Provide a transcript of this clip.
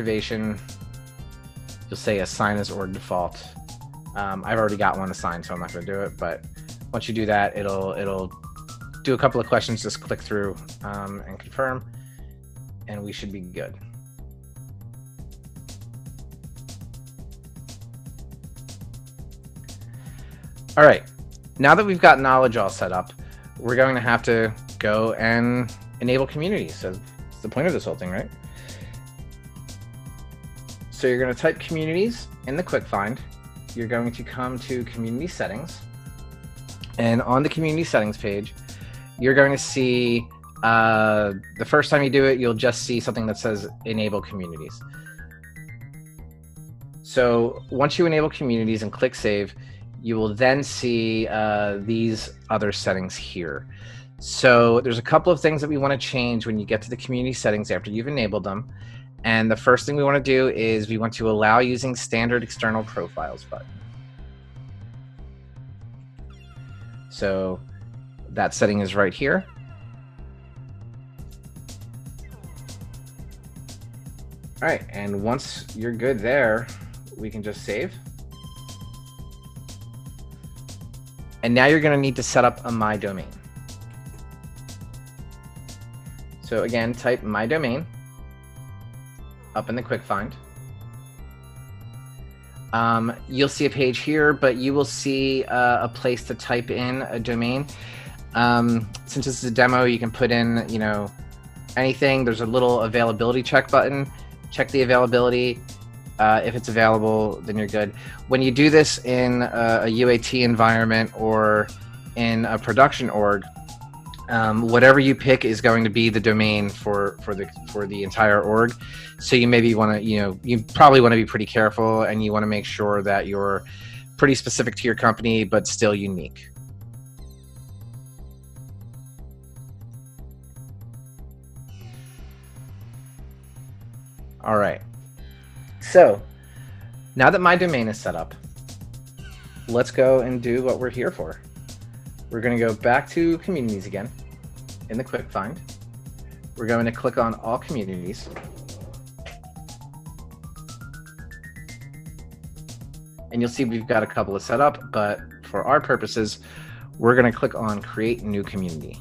activation, you'll say assign as org default. Um, I've already got one assigned, so I'm not going to do it. But once you do that, it'll it'll do a couple of questions. Just click through um, and confirm, and we should be good. All right, now that we've got knowledge all set up, we're going to have to go and enable communities. So it's the point of this whole thing, right? So you're going to type communities in the quick find. You're going to come to community settings. And on the community settings page, you're going to see uh, the first time you do it, you'll just see something that says enable communities. So once you enable communities and click save, you will then see uh, these other settings here. So there's a couple of things that we want to change when you get to the community settings after you've enabled them. And the first thing we want to do is we want to allow using standard external profiles button. So that setting is right here. All right, and once you're good there, we can just save. And now you're going to need to set up a my domain. So again, type my domain up in the quick find. Um, you'll see a page here, but you will see uh, a place to type in a domain. Um, since this is a demo, you can put in, you know, anything. There's a little availability check button. Check the availability. Uh, if it's available, then you're good. When you do this in a, a UAT environment or in a production org, um, whatever you pick is going to be the domain for for the for the entire org. So you maybe want to, you know, you probably want to be pretty careful, and you want to make sure that you're pretty specific to your company, but still unique. All right. So now that my domain is set up, let's go and do what we're here for. We're going to go back to communities again in the quick find. We're going to click on all communities. And you'll see we've got a couple of set up, but for our purposes, we're going to click on create new community.